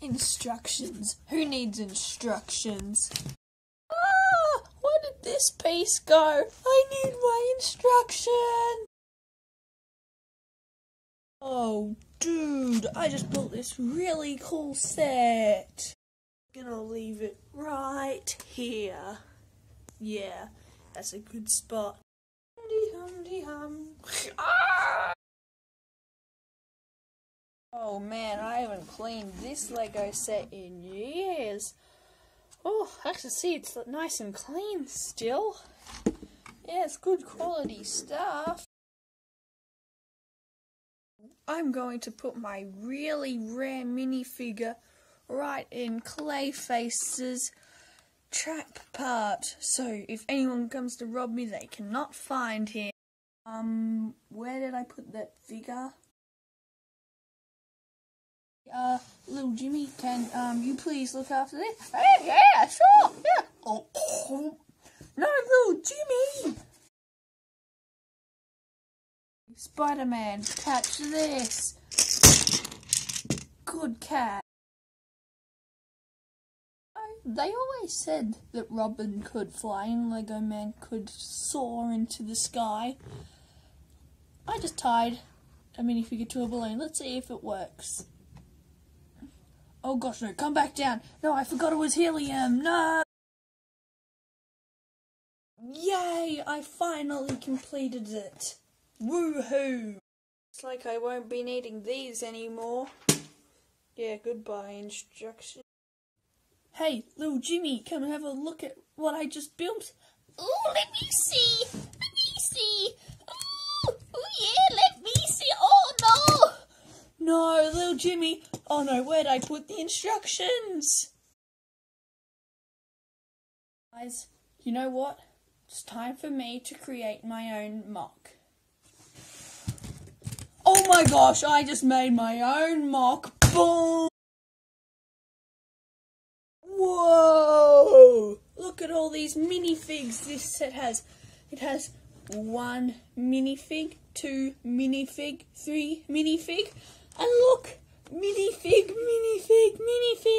Instructions. Who needs instructions? Ah! Where did this piece go? I need my instruction! Oh, dude, I just built this really cool set. Gonna leave it right here. Yeah, that's a good spot. Humdy humdy hum. Ah! Oh man, I haven't cleaned this Lego set in years. Oh, I can see it's nice and clean still. Yeah, it's good quality stuff. I'm going to put my really rare minifigure right in Clayface's trap part. So if anyone comes to rob me, they cannot find him. Um, where did I put that figure? Uh, little Jimmy, can um you please look after this? Hey, yeah, sure, yeah. Oh, oh. no, little Jimmy. Spider-Man, catch this. Good cat. They always said that Robin could fly and Lego Man could soar into the sky. I just tied a minifigure to a balloon. Let's see if it works. Oh gosh, no, come back down. No, I forgot it was helium. No! Yay, I finally completed it. Woohoo! It's like I won't be needing these anymore. Yeah, goodbye instruction. Hey, little Jimmy, come and have a look at what I just built. Oh, let me see. Let me see. Oh, oh yeah, let me see. Oh no. No, little Jimmy. Oh no, where'd I put the instructions? Guys, you know what? It's time for me to create my own MOC. Oh my gosh, I just made my own MOC. Boom! Whoa! Look at all these minifigs this set has. It has one minifig, two minifig, three minifig, and look! Minifig, minifig, minifig!